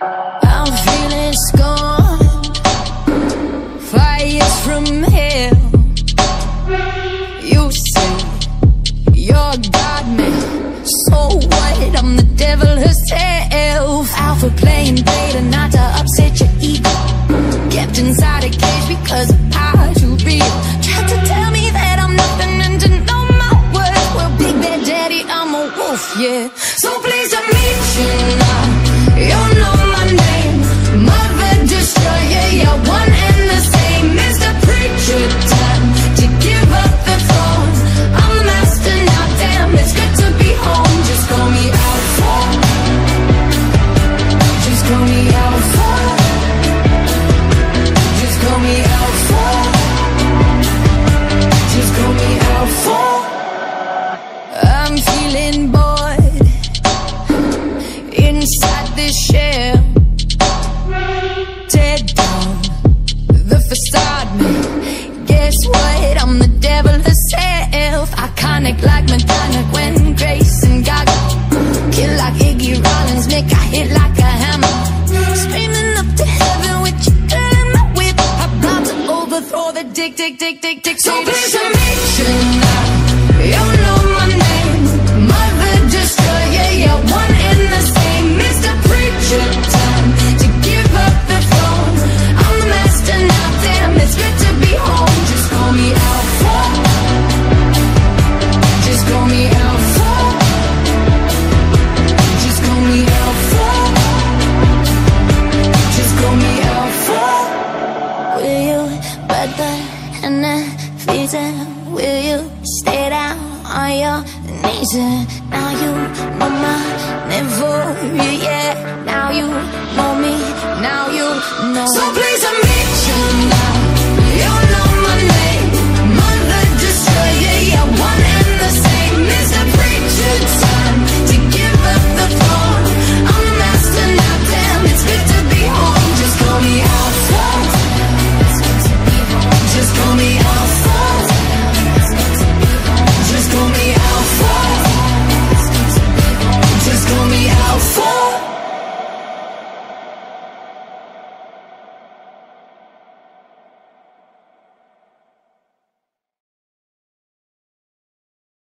I'm feeling scorned. Fires from hell. You say you're God, man. So what? I'm the devil herself. Alpha playing beta, not to upset your ego. Kept inside a cage because of power too real. Tried to tell me that I'm nothing and to know my worth. Well, big bad daddy, I'm a wolf, yeah. So pleased to meet you now. Down the facade, man. Guess what? I'm the devil herself. Iconic like Madonna, Gwen, Grace, and Gaga. Kill like Iggy Rollins, Mick I hit like a hammer. Screaming up to heaven with your girl in my whip. I'm about to overthrow the dick, dick, dick, dick, dick. So please to meet you bite the hand that feeds it? Will you stay down on your knees? Now you know my name for you, yeah. Now you know me. Now you know. So